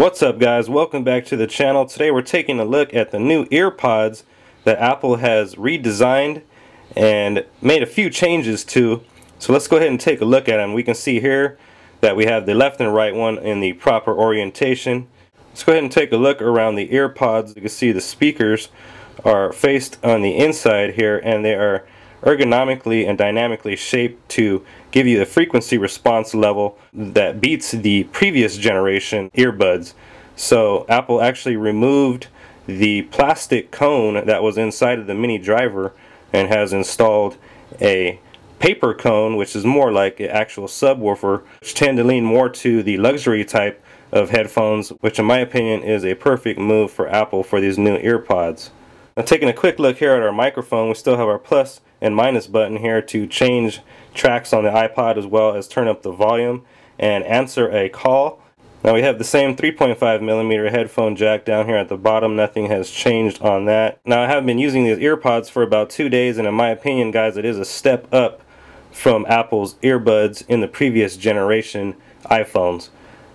What's up guys, welcome back to the channel. Today we're taking a look at the new earpods that Apple has redesigned and made a few changes to. So let's go ahead and take a look at them. We can see here that we have the left and right one in the proper orientation. Let's go ahead and take a look around the earpods. You can see the speakers are faced on the inside here and they are ergonomically and dynamically shaped to give you the frequency response level that beats the previous generation earbuds. So Apple actually removed the plastic cone that was inside of the mini driver and has installed a paper cone which is more like an actual subwoofer which tend to lean more to the luxury type of headphones which in my opinion is a perfect move for Apple for these new earpods. Now taking a quick look here at our microphone we still have our plus and minus button here to change tracks on the iPod as well as turn up the volume and answer a call. Now we have the same 3.5 millimeter headphone jack down here at the bottom. Nothing has changed on that. Now I have been using these earpods for about two days and in my opinion guys it is a step up from Apple's earbuds in the previous generation iPhones.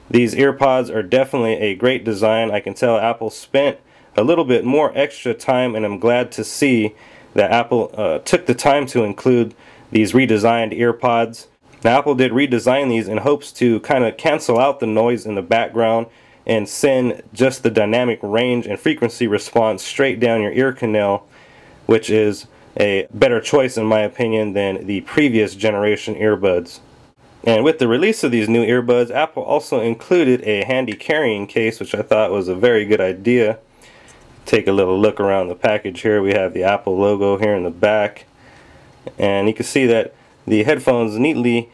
These earpods are definitely a great design. I can tell Apple spent a little bit more extra time and I'm glad to see that Apple uh, took the time to include these redesigned earpods. Now Apple did redesign these in hopes to kind of cancel out the noise in the background and send just the dynamic range and frequency response straight down your ear canal which is a better choice in my opinion than the previous generation earbuds. And with the release of these new earbuds, Apple also included a handy carrying case, which I thought was a very good idea take a little look around the package here. We have the Apple logo here in the back. And you can see that the headphones neatly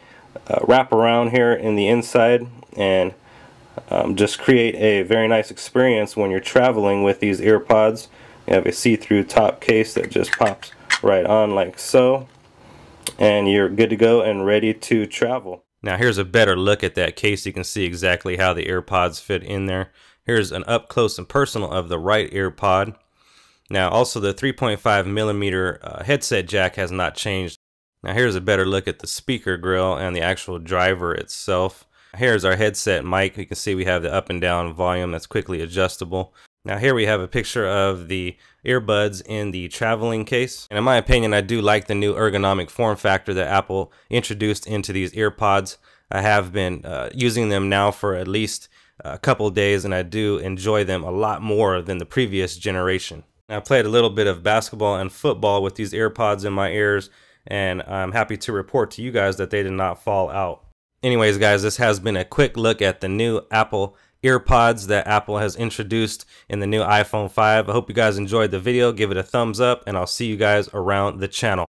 uh, wrap around here in the inside and um, just create a very nice experience when you're traveling with these earpods. You have a see-through top case that just pops right on like so. And you're good to go and ready to travel now here's a better look at that case you can see exactly how the earpods fit in there Here's an up close and personal of the right ear pod. Now also the 3.5 millimeter uh, headset jack has not changed. Now here's a better look at the speaker grill and the actual driver itself. Here's our headset mic. You can see we have the up and down volume that's quickly adjustable. Now here we have a picture of the earbuds in the traveling case. And in my opinion, I do like the new ergonomic form factor that Apple introduced into these earpods. I have been uh, using them now for at least a couple days and I do enjoy them a lot more than the previous generation. I played a little bit of basketball and football with these earpods in my ears and I'm happy to report to you guys that they did not fall out. Anyways guys, this has been a quick look at the new Apple earpods that Apple has introduced in the new iPhone 5. I hope you guys enjoyed the video. Give it a thumbs up and I'll see you guys around the channel.